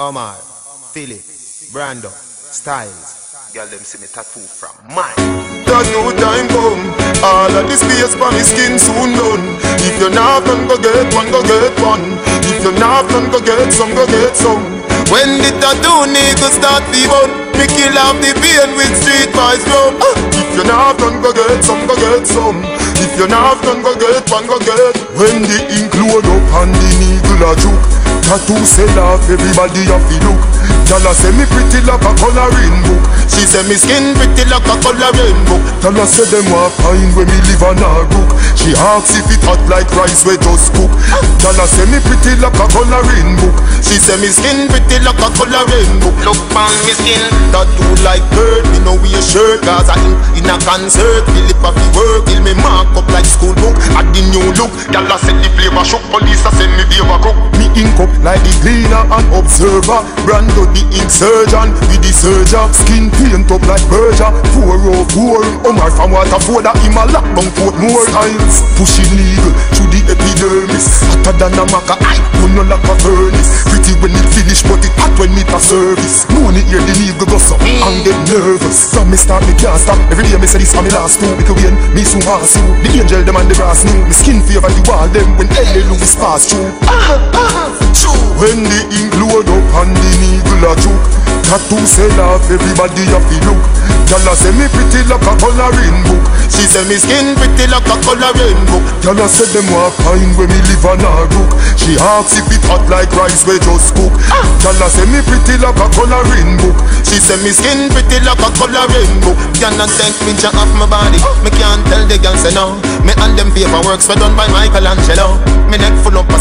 Omar, Philip, Brando, Styles. Girl, them see me tattoo from mine. That no time come All of the space for me skin soon done. If you're not done, go get one, go get one. If you're not done, go get some, go get some. When the tattoo nigga start the bun Me kill off the pain with street boys drum. Ah, If you're not done, go get some, go get some. If you're not done, go get one, go get. When the ink Tattoo sell off, everybody have to look. Tell her say me pretty like a coloring book. She say me skin pretty like a coloring book. Tell her say them want find when me live on a rook. She asks if it hot like rice we just cook. Tell her say me pretty like a coloring book. She say me skin pretty like a coloring book. Look on me skin. Tattoo like bird Me know wear shirt Cause I in, in a concert. Philip a fi work Till me mark up like school book. Add the new look. Tell her say the flavor shook. Police a send me beaver ink up like the Gleaner and observer. Brando the insurgent with the surgeon Skin paint up like Berger 404 Omar from Waterford. Him a lock down Portmore Times Pushing legal through the epidermis. Hotter than a maca I put no like a furnace. Pretty when it finish but it hot when it a service. Money hear the needle go so and get nervous. From me start me can't stop. Every day me say this for me last two. Because when me soon pass you The angel them and the brass new. Me skin favor the wall them When L.A. Lewis pass through. Ah, ah, When the ink load up and the needle a choke Tattoo sell off, everybody to look. Tell her say me pretty like a coloring book. She say me skin pretty like a coloring book. Tell her say them want find when me live on a rook. She asks if it hot like rice we just cook. Tell her say me pretty like a coloring book. She say me skin pretty like a coloring book. Cannot take picture of my body. Me can't tell the girl say no. Me and them paperworks were done by Michelangelo Me neck full up a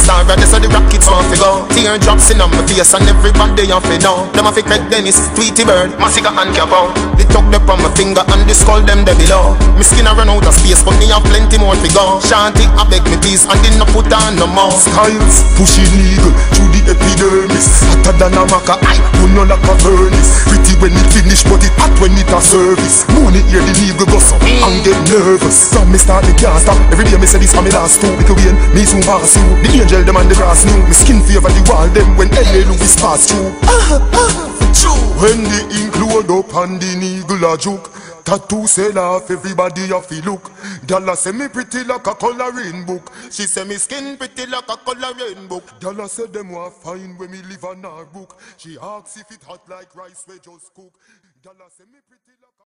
to go. Teardrops in on my face and everybody have to know. Them have to crack Dennis, Tweety Bird, Massica and Capo They tuck them on my finger and they skull them there below. Me skin a run out of space but me have plenty more to go. Shanty I beg me please and they no put on no more. Styles pushing legal through the epidermis Hotter than a maca, put no like a furnace Pretty when it finish but it hot when it a service. Money hear the needle go so and get nervous. From me start me can't stop. Every day me say this for me last two. Because when me soon pass you The angel them and the grass new. Me skin favor the wall them When L.A. Lewis pass through. Ah, True. When the ink load up and the needle a juke Tattoo sell off, everybody have to look. Dollar say me pretty like a coloring book. She say me skin pretty like a coloring book. Dollar say them want find when me live on her book. She asks if it hot like rice we just cook. Dollar say me pretty like